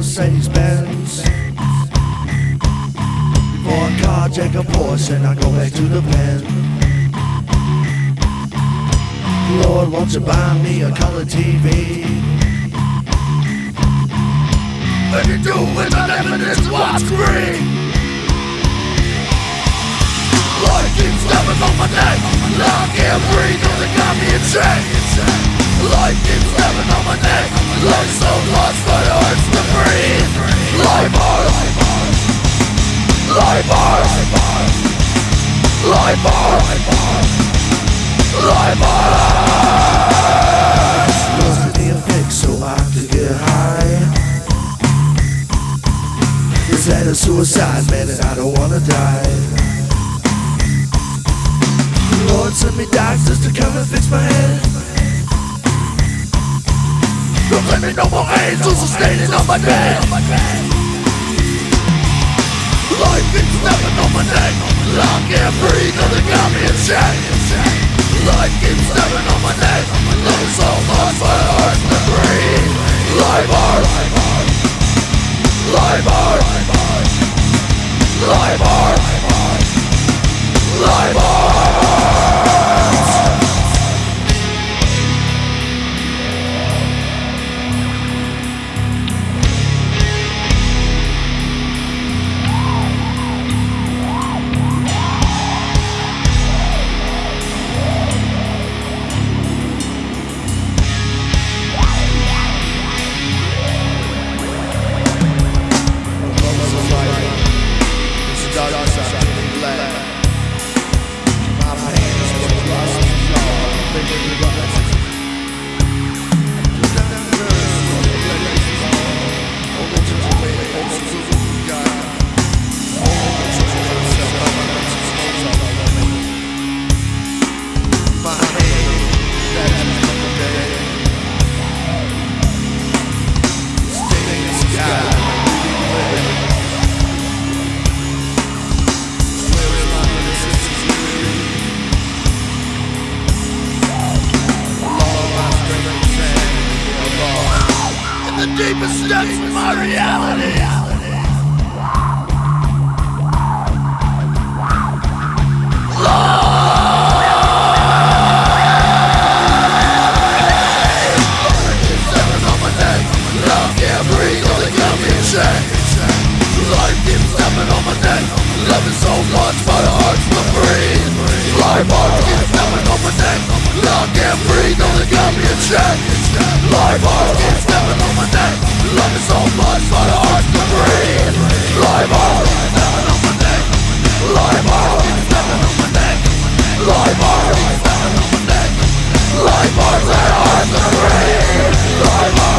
Mercedes Benz. Before I carjack a Porsche and I go back to the pen. Lord, won't you buy me a color TV? If you do it, I'll never miss widescreen. Life keeps stepping on my neck. I can't breathe, cause got me in check. Life keeps stepping on my neck. Life. Life. Must be so I get high. A suicide, man, and I don't wanna die. Lord, send me doctors to come and fix my head. Don't let me no more angels are on my bed. I can't breathe, cause they got me in deepest depths of my reality. Life stepping on my neck Love Life keeps stepping on my neck I can't breathe, they got me in check Life heart Time